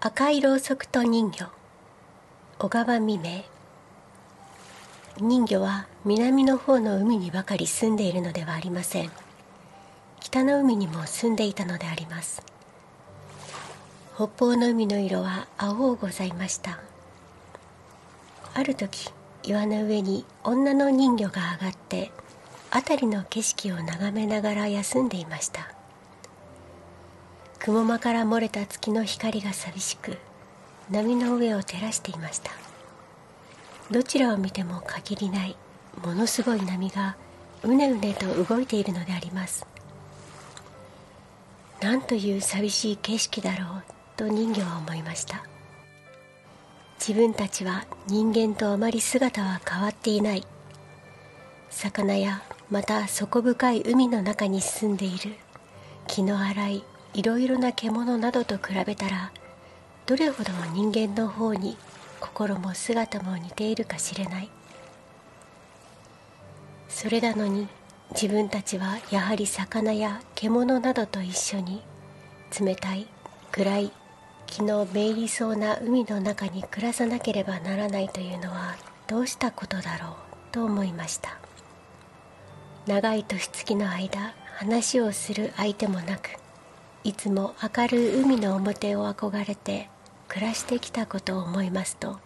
赤いろうそくと人魚小川未明。人魚は南の方の海にばかり住んでいるのではありません。北の海にも住んでいたのであります。北方の海の色は青うございました。ある時岩の上に女の人魚が上がって辺りの景色を眺めながら休んでいました。雲間から漏れた月の光が寂しく波の上を照らしていました。どちらを見ても限りないものすごい波がうねうねと動いているのであります。なんという寂しい景色だろうと人魚は思いました。自分たちは人間とあまり姿は変わっていない。魚やまた底深い海の中に住んでいる気の荒いいろいろな獣などと比べたらどれほど人間の方に心も姿も似ているかしれない。それなのに自分たちはやはり魚や獣などと一緒に冷たい暗い気のめいりそうな海の中に暮らさなければならないというのはどうしたことだろうと思いました。長い年月の間話をする相手もなくいつも明るい海の表を憧れて暮らしてきたことを思いますと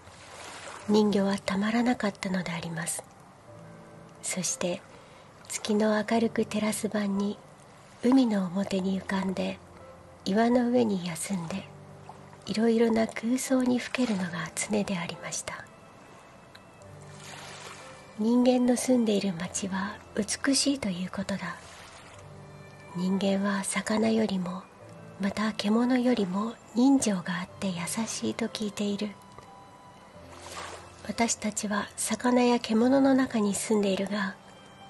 人魚はたまらなかったのであります。そして月の明るく照らす晩に海の表に浮かんで岩の上に休んでいろいろな空想にふけるのが常でありました。人間の住んでいる町は美しいということだ。人間は魚よりもまた獣よりも人情があって優しいと聞いている。私たちは魚や獣の中に住んでいるが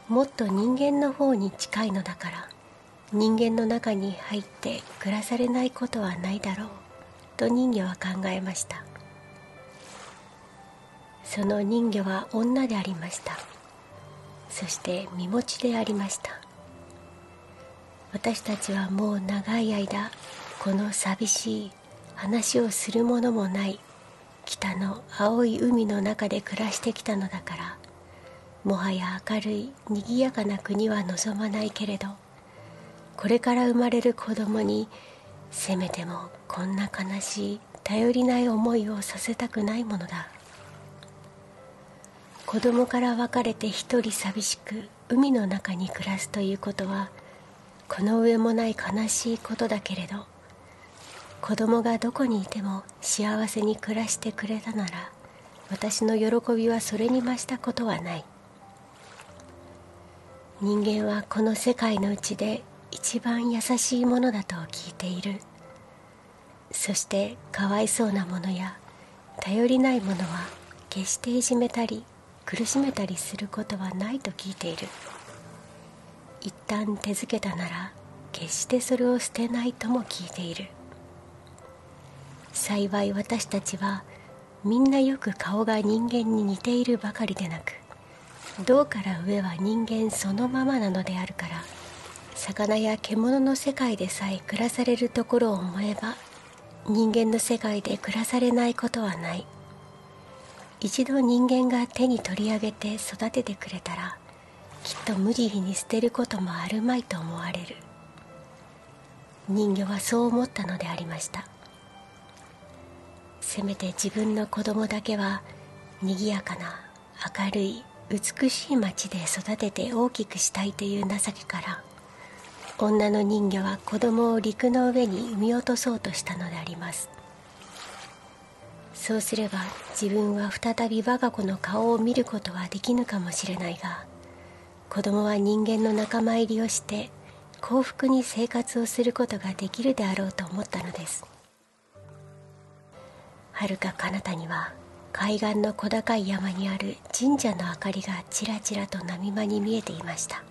もっと人間の方に近いのだから人間の中に入って暮らされないことはないだろうと人魚は考えました。その人魚は女でありました。そして身持ちでありました。私たちはもう長い間この寂しい話をするものもない北の青い海の中で暮らしてきたのだからもはや明るいにぎやかな国は望まないけれどこれから生まれる子供にせめてもこんな悲しい頼りない思いをさせたくないものだ。子供から別れて一人寂しく海の中に暮らすということはこの上もない悲しいことだけれど子供がどこにいても幸せに暮らしてくれたなら私の喜びはそれに増したことはない。人間はこの世界のうちで一番優しいものだと聞いている。そしてかわいそうなものや頼りないものは決していじめたり苦しめたりすることはないと聞いている。一旦手付けたなら決してそれを捨てないとも聞いている。幸い私たちはみんなよく顔が人間に似ているばかりでなく胴から上は人間そのままなのであるから魚や獣の世界でさえ暮らされるところを思えば人間の世界で暮らされないことはない。一度人間が手に取り上げて育ててくれたらきっと無慈悲に捨てることもあるまいと思われる。人魚はそう思ったのでありました。せめて自分の子供だけはにぎやかな明るい美しい町で育てて大きくしたいという情けから女の人魚は子供を陸の上に産み落とそうとしたのであります。そうすれば自分は再び我が子の顔を見ることはできぬかもしれないが子供は人間の仲間入りをして幸福に生活をすることができるであろうと思ったのです。はるか彼方には海岸の小高い山にある神社の明かりがちらちらと波間に見えていました。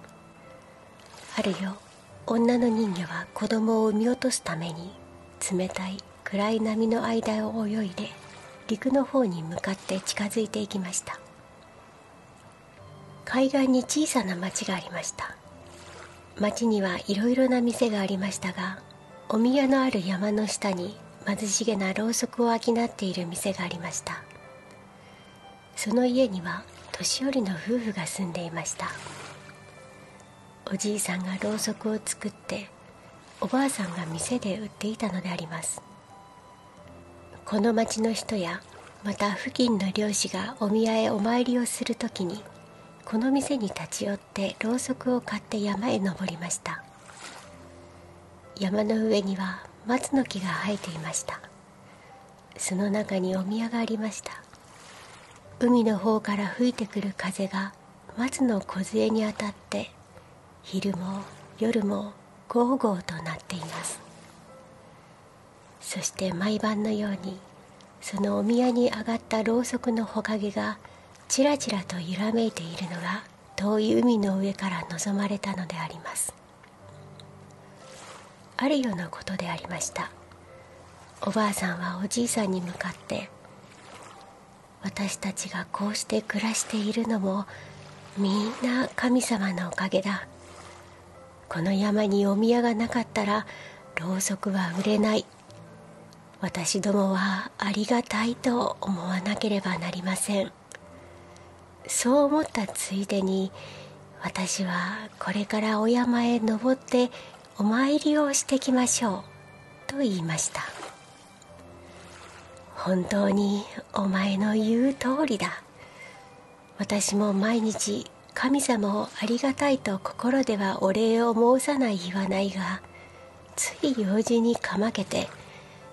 あるよ女の人魚は子供を産み落とすために冷たい暗い波の間を泳いで陸の方に向かって近づいていきました。海岸に小さな町がありました。町にはいろいろな店がありましたがお宮のある山の下に貧しげなろうそくを商っている店がありました。その家には年寄りの夫婦が住んでいました。おじいさんがろうそくを作っておばあさんが店で売っていたのであります。この町の人やまた付近の漁師がお宮へお参りをする時にこの店に立ち寄ってろうそくを買って山へ登りました。山の上には松の木が生えていました。その中にお宮がありました。海の方から吹いてくる風が松の梢に当たって昼も夜もゴーゴーとなっています。そして毎晩のようにそのお宮に上がったろうそくのほかげがちらちらと揺らめいているのが遠い海の上から望まれたのであります。あるようなことでありました。おばあさんはおじいさんに向かって私たちがこうして暮らしているのもみんな神様のおかげだ。この山にお宮がなかったらろうそくは売れない。私どもはありがたいと思わなければなりません。そう思ったついでに私はこれからお山へ登ってお参りをしてきましょうと言いました。本当にお前の言う通りだ。私も毎日神様をありがたいと心ではお礼を申さない言わないがつい用事にかまけて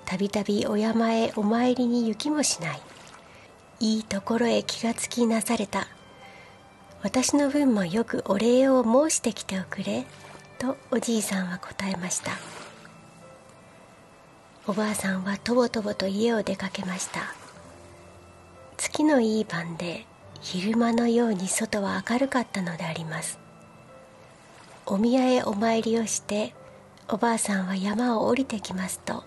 たびたびお山へお参りに行きもしない。いいところへ気がつきなされた。私の分もよくお礼を申してきておくれとおじいさんは答えました。おばあさんはとぼとぼと家を出かけました。月のいい晩で昼間のように外は明るかったのであります。お宮へお参りをしておばあさんは山を降りてきますと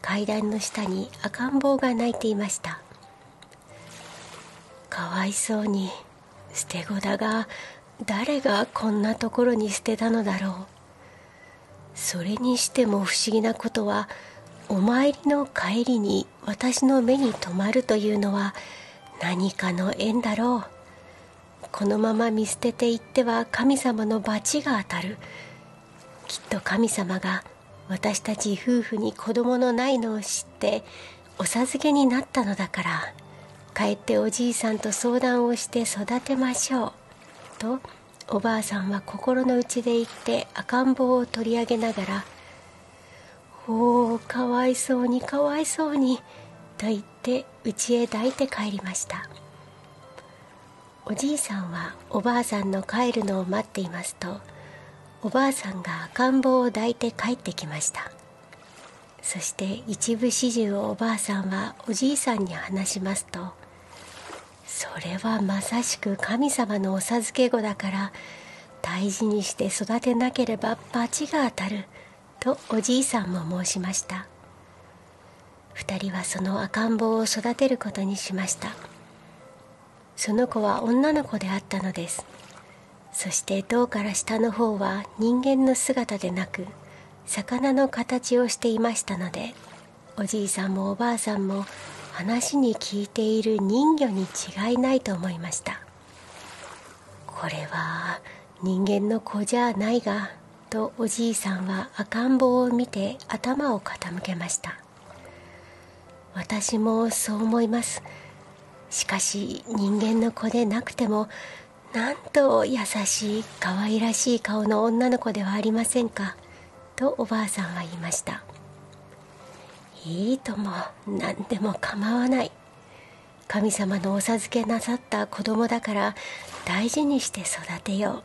階段の下に赤ん坊が泣いていました。かわいそうに。捨て子だが誰がこんなところに捨てたのだろう。それにしても不思議なことはお参りの帰りに私の目に留まるというのは何かの縁だろう。このまま見捨てていっては神様の罰が当たる。きっと神様が私たち夫婦に子供のないのを知ってお授けになったのだから。帰っておじいさんと相談をして育てましょう。とおばあさんは心の内で言って赤ん坊を取り上げながら「おおかわいそうにかわいそうに」と言って家へ抱いて帰りました。おじいさんはおばあさんの帰るのを待っていますとおばあさんが赤ん坊を抱いて帰ってきました。そして一部始終をおばあさんはおじいさんに話しますとそれはまさしく神様のお授け子だから大事にして育てなければ罰が当たるとおじいさんも申しました。2人はその赤ん坊を育てることにしました。その子は女の子であったのです。そして胴から下の方は人間の姿でなく魚の形をしていましたのでおじいさんもおばあさんも話に聞いている人魚に違いないと思いました。これは人間の子じゃないがとおじいさんは赤ん坊を見て頭を傾けました。私もそう思います。しかし人間の子でなくてもなんと優しい可愛らしい顔の女の子ではありませんかとおばあさんは言いました。いいとも何でも構わない。神様のお授けなさった子供だから大事にして育てよう。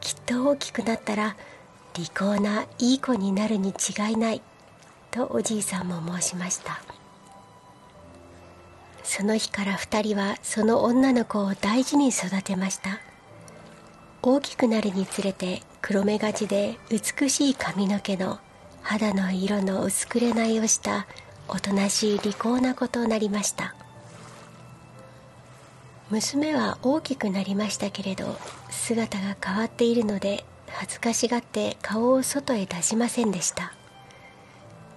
きっと大きくなったら利口ないい子になるに違いない。とおじいさんも申しました。その日から2人はその女の子を大事に育てました。大きくなるにつれて黒目がちで美しい髪の毛の肌の色の薄くれないをしたおとなしい利口な子となりました。娘は大きくなりましたけれど姿が変わっているので恥ずかしがって顔を外へ出しませんでした。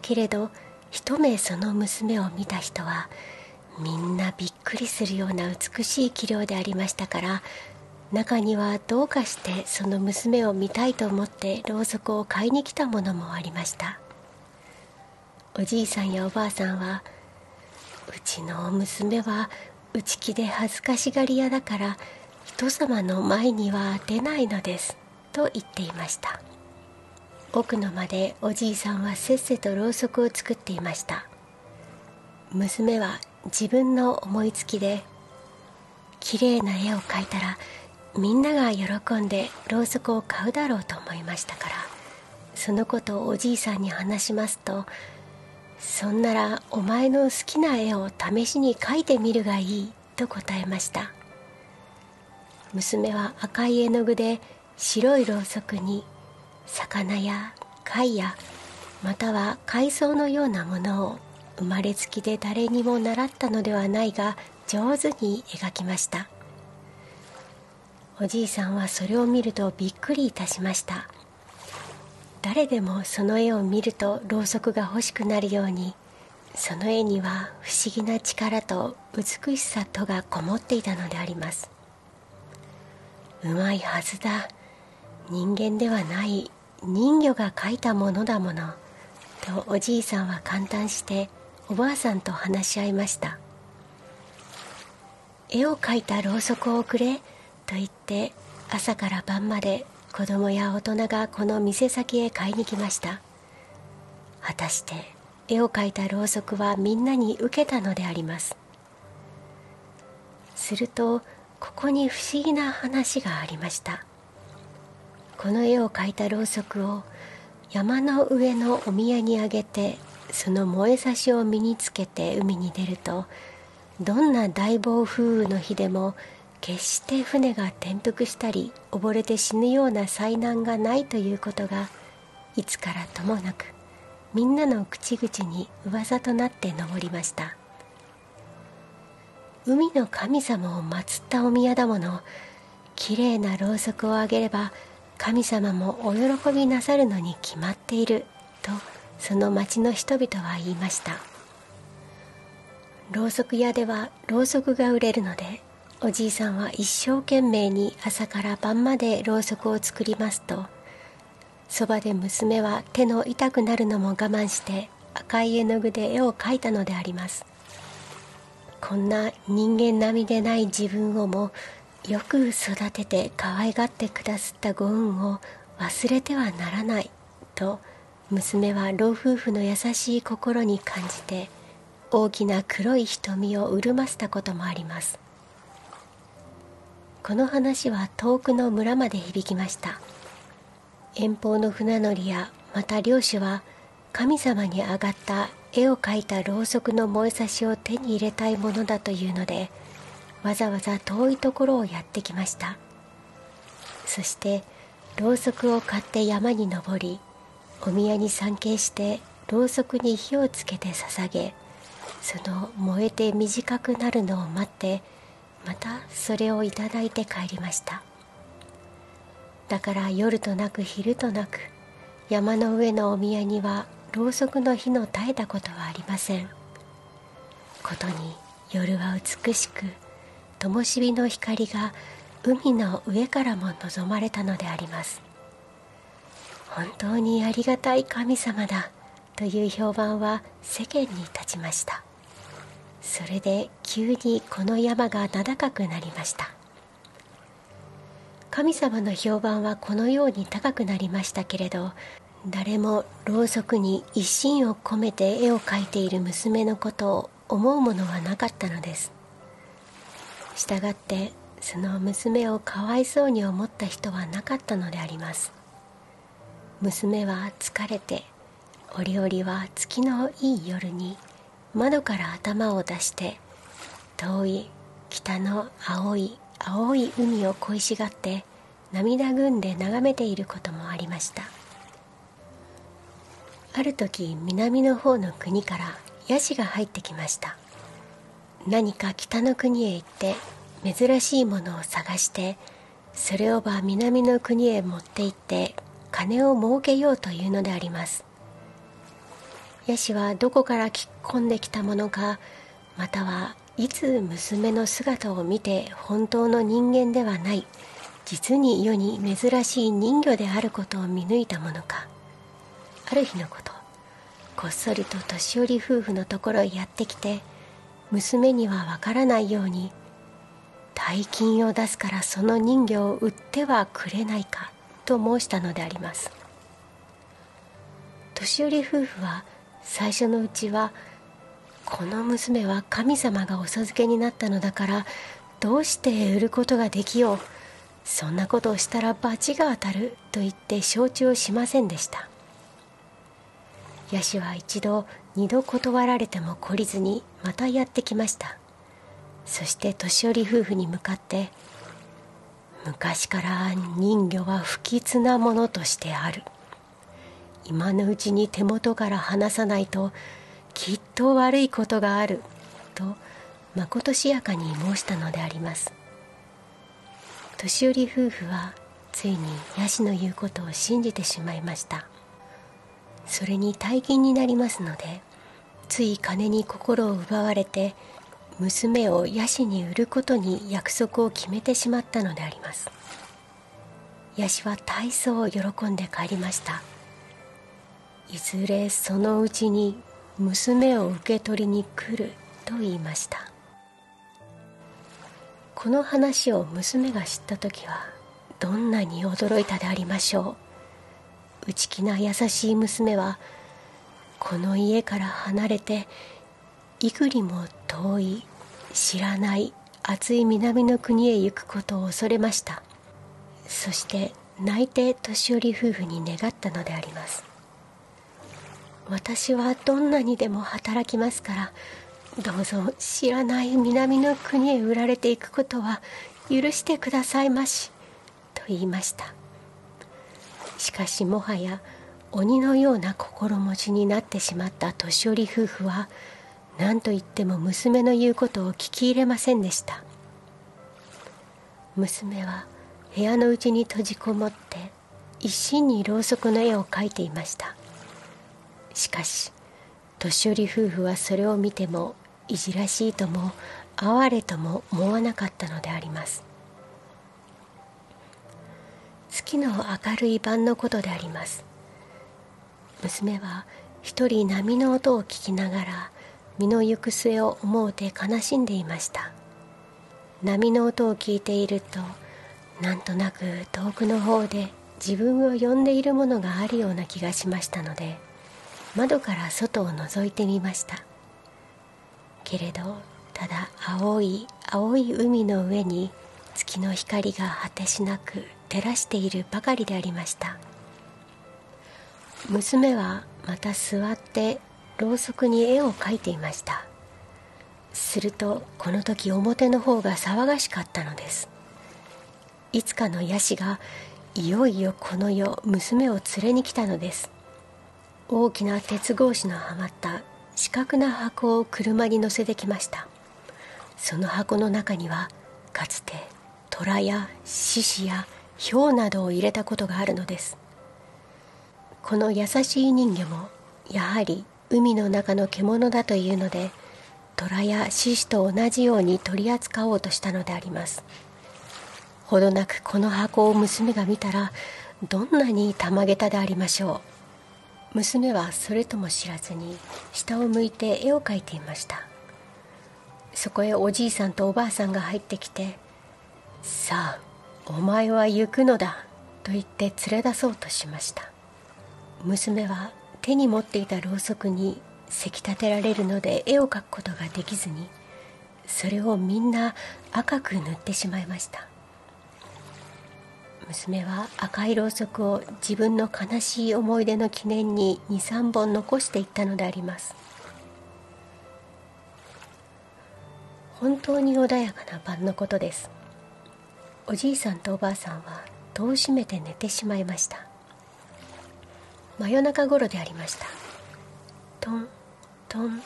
けれど一目その娘を見た人はみんなびっくりするような美しい器量でありましたから中にはどうかしてその娘を見たいと思ってろうそくを買いに来たものもありました。おじいさんやおばあさんはうちの娘は内気で恥ずかしがり屋だから人様の前には出ないのですと言っていました。奥の間でおじいさんはせっせとろうそくを作っていました。娘は自分の思いつきで綺麗な絵を描いたらみんなが喜んでろうそくを買うだろうと思いましたからそのことをおじいさんに話しますとそんならお前の好きな絵を試しに描いてみるがいいと答えました。娘は赤い絵の具で白いろうそくに魚や貝やまたは海藻のようなものを生まれつきで誰にも習ったのではないが上手に描きました。おじいさんはそれを見るとびっくりいたしました。誰でもその絵を見るとろうそくが欲しくなるようにその絵には不思議な力と美しさとがこもっていたのであります。うまいはずだ。人間ではない。人魚が描いたものだもの。とおじいさんは感嘆しておばあさんと話し合いました。絵を描いたろうそくをくれと言って朝から晩まで子供や大人がこの店先へ買いに来ました。果たして絵を描いたろうそくはみんなに受けたのであります。するとここに不思議な話がありました。この絵を描いたろうそくを山の上のお宮にあげてその燃えさしを身につけて海に出るとどんな大暴風雨の日でも決して船が転覆したり溺れて死ぬような災難がないということがいつからともなくみんなの口々に噂となって上りました。海の神様を祀ったお宮だものきれいなろうそくをあげれば神様もお喜びなさるのに決まっているとその町の人々は言いました。ろうそく屋ではろうそくが売れるのでおじいさんは一生懸命に朝から晩までろうそくを作りますとそばで娘は手の痛くなるのも我慢して赤い絵の具で絵を描いたのであります。こんな人間並みでない自分をもよく育てて可愛がってくださったご恩を忘れてはならないと娘は老夫婦の優しい心に感じて大きな黒い瞳を潤ませたこともあります。この話は遠くの村まで響きました。遠方の船乗りやまた漁師は神様に上がった絵を描いたろうそくの燃えさしを手に入れたいものだというのでわざわざ遠いところをやってきました。そしてろうそくを買って山に登りお宮に参詣してろうそくに火をつけて捧げその燃えて短くなるのを待ってまたそれをいただいて帰りました。だから夜となく昼となく山の上のお宮にはろうそくの火の絶えたことはありません。ことに夜は美しく灯火の光が海の上からも望まれたのであります。本当にありがたい神様だという評判は世間に立ちました。それで急にこの山が名高くなりました。神様の評判はこのように高くなりましたけれど誰もろうそくに一心を込めて絵を描いている娘のことを思うものはなかったのです。したがってその娘をかわいそうに思った人はなかったのであります。娘は疲れて折々は月のいい夜に窓から頭を出して遠い北の青い青い海を恋しがって涙ぐんで眺めていることもありました。ある時南の方の国からヤシが入ってきました。何か北の国へ行って珍しいものを探してそれをば南の国へ持って行って金を儲けようというのであります。ヤシはどこから聞き込んできたものかまたはいつ娘の姿を見て本当の人間ではない実に世に珍しい人魚であることを見抜いたものか。ある日のことこっそりと年寄り夫婦のところへやってきて娘にはわからないように大金を出すからその人魚を売ってはくれないかと申したのであります。年寄り夫婦は最初のうちはこの娘は神様がお授けになったのだからどうして売ることができよう。そんなことをしたら罰が当たると言って承知をしませんでした。ヤシは一度二度断られても懲りずにまたやってきました。そして年寄り夫婦に向かって昔から人魚は不吉なものとしてある。今のうちに手元から離さないときっと悪いことがあるとまことしやかに申したのであります。年寄り夫婦はついにヤシの言うことを信じてしまいました。それに大金になりますのでつい金に心を奪われて娘をヤシに売ることに約束を決めてしまったのであります。ヤシは大層喜んで帰りました。いずれそのうちに娘を受け取りに来ると言いました。この話を娘が知った時はどんなに驚いたでありましょう。内気な優しい娘はこの家から離れて幾里も遠い知らない暑い南の国へ行くことを恐れました。そして泣いて年寄り夫婦に願ったのであります。私はどんなにでも働きますからどうぞ知らない南の国へ売られていくことは許してくださいましと言いました。しかしもはや鬼のような心持ちになってしまった年寄り夫婦は何と言っても娘の言うことを聞き入れませんでした。娘は部屋の内に閉じこもって一心にろうそくの絵を描いていました。しかし年寄り夫婦はそれを見てもいじらしいとも哀れとも思わなかったのであります。月の明るい晩のことであります。娘は一人波の音を聞きながら身の行く末を思うて悲しんでいました。波の音を聞いているとなんとなく遠くの方で自分を呼んでいるものがあるような気がしましたので窓から外を覗いてみました。けれどただ青い青い海の上に月の光が果てしなく照らしているばかりでありました。娘はまた座ってろうそくに絵を描いていました。するとこの時表の方が騒がしかったのです。いつかのヤシがいよいよこの世娘を連れに来たのです。大きな鉄格子のはまった四角な箱を車に乗せてきました。その箱の中にはかつて虎や獅子やヒョウなどを入れたことがあるのです。この優しい人魚もやはり海の中の獣だというので虎や獅子と同じように取り扱おうとしたのであります。ほどなくこの箱を娘が見たらどんなにたまげたでありましょう。娘はそれとも知らずに下を向いて絵を描いていました。そこへおじいさんとおばあさんが入ってきて「さあお前は行くのだ」と言って連れ出そうとしました。娘は手に持っていたろうそくにせき立てられるので絵を描くことができずにそれをみんな赤く塗ってしまいました。娘は赤いろうそくを自分の悲しい思い出の記念に23本残していったのであります。本当に穏やかな晩のことです。おじいさんとおばあさんは戸を閉めて寝てしまいました。真夜中頃でありました。トントン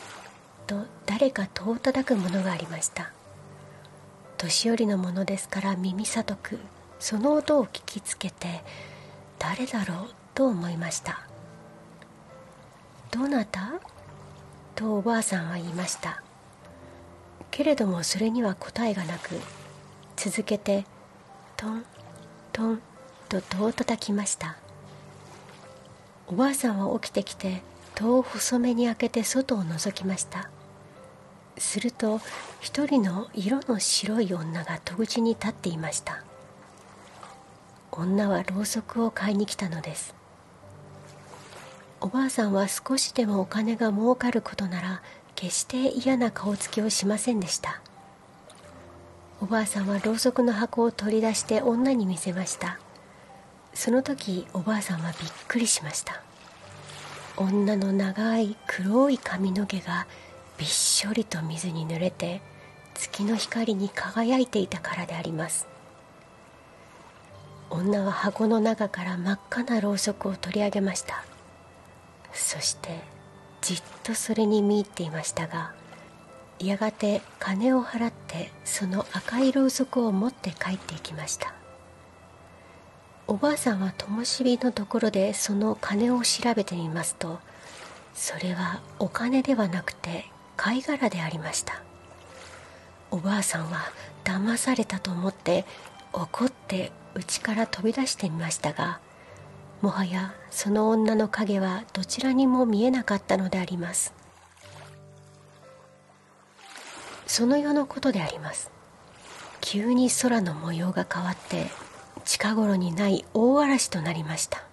と誰か戸を叩くものがありました。年寄りのものですから耳さとく。その音を聞きつけて誰だろうと思いました。どなた?」とおばあさんは言いました。けれどもそれには答えがなく続けてトントンと戸を叩きました。おばあさんは起きてきて戸を細めに開けて外を覗きました。すると一人の色の白い女が戸口に立っていました。女はろうそくを買いに来たのです。おばあさんは少しでもお金が儲かることなら決して嫌な顔つきをしませんでした。おばあさんはろうそくの箱を取り出して女に見せました。その時おばあさんはびっくりしました。女の長い黒い髪の毛がびっしょりと水に濡れて月の光に輝いていたからであります。女は箱の中から真っ赤なろうそくを取り上げました。そしてじっとそれに見入っていましたがやがて金を払ってその赤いろうそくを持って帰っていきました。おばあさんは灯火のところでその金を調べてみますとそれはお金ではなくて貝殻でありました。おばあさんは騙されたと思って怒って家から飛び出してみましたがもはやその女の影はどちらにも見えなかったのであります。その夜のことであります。急に空の模様が変わって近頃にない大嵐となりました。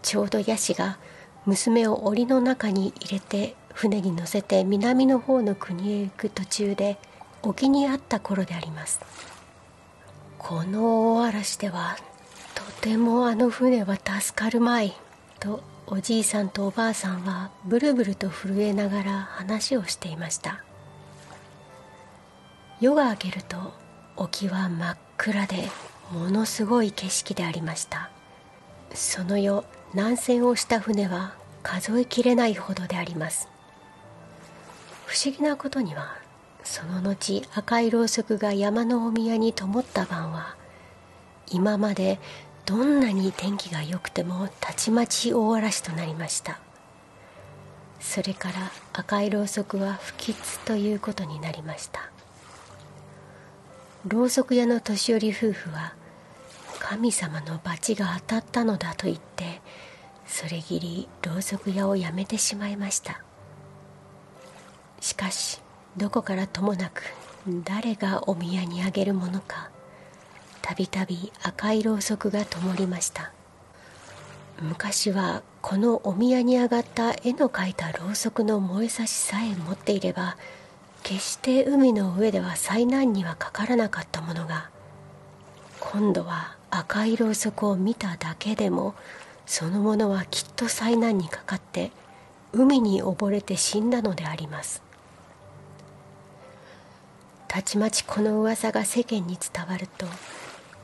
ちょうどヤシが娘を檻の中に入れて船に乗せて南の方の国へ行く途中で沖にあった頃であります。この大嵐ではとてもあの船は助かるまいとおじいさんとおばあさんはブルブルと震えながら話をしていました。夜が明けると沖は真っ暗でものすごい景色でありました。その夜南船をした船は数えきれないほどであります。不思議なことにはその後赤いろうそくが山のお宮に灯った晩は今までどんなに天気が良くてもたちまち大嵐となりました。それから赤いろうそくは不吉ということになりました。ろうそく屋の年寄り夫婦は神様の罰が当たったのだと言ってそれぎりろうそく屋を辞めてしまいました。しかしどこからともなく誰がお宮にあげるものかたびたび赤いろうそくが灯りました。昔はこのお宮に上がった絵の描いたろうそくの燃えさしさえ持っていれば決して海の上では災難にはかからなかったものが今度は赤いろうそくを見ただけでもそのものはきっと災難にかかって海に溺れて死んだのであります。たちまちこの噂が世間に伝わると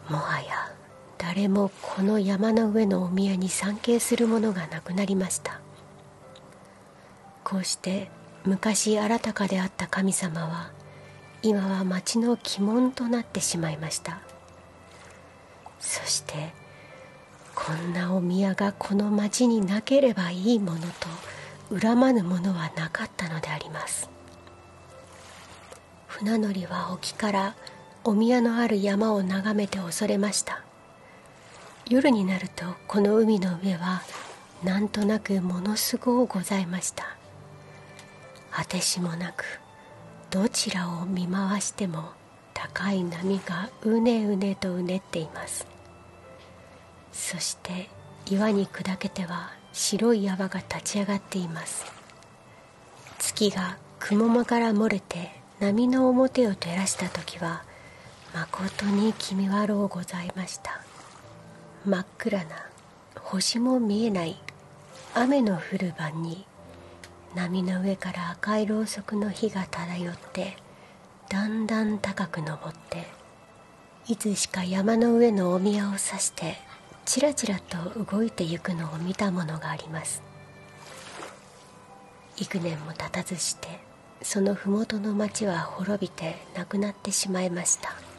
もはや誰もこの山の上のお宮に参詣する者がなくなりました。こうして昔新たかであった神様は今は町の鬼門となってしまいました。そしてこんなお宮がこの町になければいいものと恨まぬものはなかったのであります。船乗りは沖からお宮のある山を眺めて恐れました。夜になるとこの海の上はなんとなくものすごうございました。果てしもなくどちらを見回しても高い波がうねうねとうねっています。そして岩に砕けては白い泡が立ち上がっています。月が雲間から漏れて波の表を照らした時はまことに気味悪うございました。真っ暗な星も見えない。雨の降る晩に波の上から赤いろうそくの火が漂ってだんだん高く登っていつしか山の上のお宮を指してちらちらと動いてゆくのを見たものがあります。幾年も経たずしてその麓の町は滅びてなくなってしまいました。